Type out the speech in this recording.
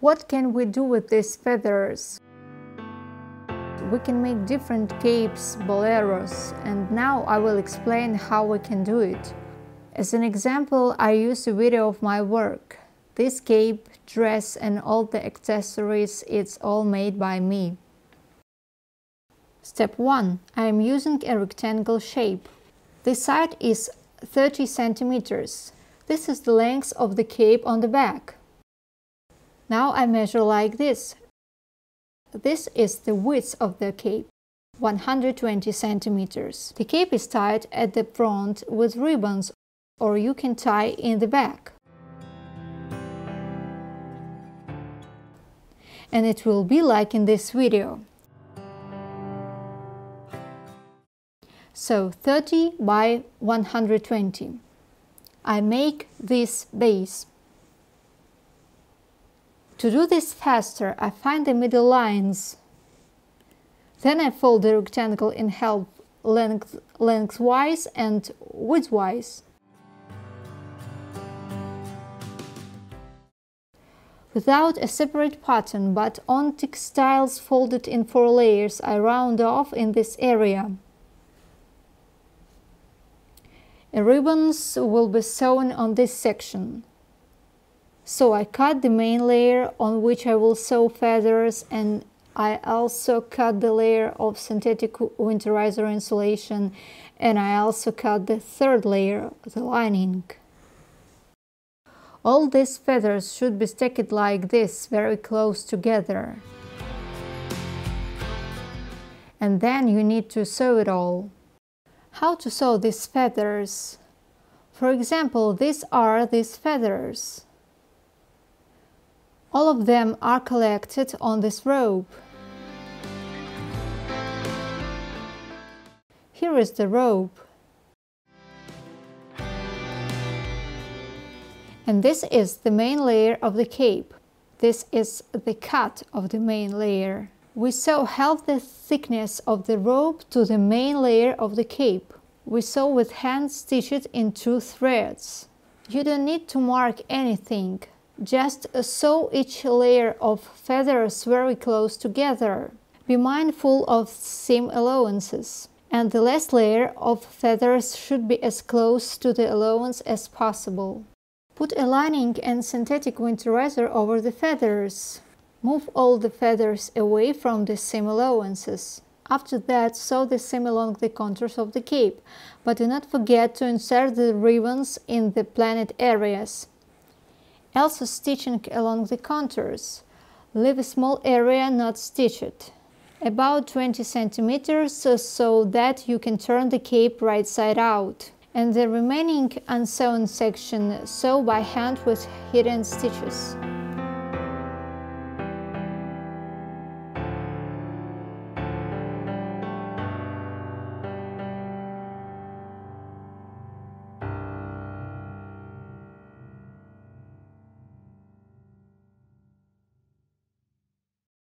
What can we do with these feathers? We can make different capes, boleros, and now I will explain how we can do it. As an example, I use a video of my work. This cape, dress and all the accessories, it's all made by me. Step 1. I am using a rectangle shape. The side is 30 centimeters. This is the length of the cape on the back. Now I measure like this. This is the width of the cape, 120 centimeters. The cape is tied at the front with ribbons or you can tie in the back. And it will be like in this video. So 30 by 120. I make this base. To do this faster, I find the middle lines. Then I fold the rectangle in half length, lengthwise and widthwise. Without a separate pattern, but on textiles folded in four layers, I round off in this area. Ribbons will be sewn on this section. So I cut the main layer on which I will sew feathers and I also cut the layer of synthetic winterizer insulation and I also cut the third layer, the lining. All these feathers should be stacked like this, very close together. And then you need to sew it all. How to sew these feathers? For example, these are these feathers. All of them are collected on this rope. Here is the rope. And this is the main layer of the cape. This is the cut of the main layer. We sew half the thickness of the rope to the main layer of the cape. We sew with hand stitched in two threads. You don't need to mark anything. Just sew each layer of feathers very close together. Be mindful of seam allowances. And the last layer of feathers should be as close to the allowance as possible. Put a lining and synthetic winterizer over the feathers. Move all the feathers away from the seam allowances. After that, sew the seam along the contours of the cape, but do not forget to insert the ribbons in the planet areas. Also stitching along the contours. Leave a small area not stitched, about 20 centimeters uh, so that you can turn the cape right side out. And the remaining unsewn section sew by hand with hidden stitches.